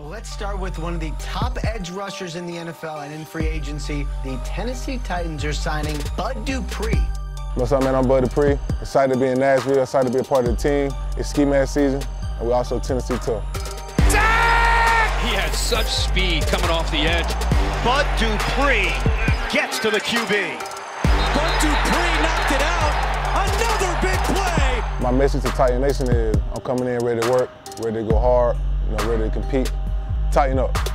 Well, let's start with one of the top edge rushers in the NFL and in free agency. The Tennessee Titans are signing Bud Dupree. What's up, man? I'm Bud Dupree. Excited to be in Nashville. Excited to be a part of the team. It's ski mask season, and we're also Tennessee tough. He had such speed coming off the edge. Bud Dupree gets to the QB. Bud Dupree knocked it out. Another big play. My message to Titan Nation is I'm coming in ready to work, ready to go hard, you know, ready to compete. Titan up.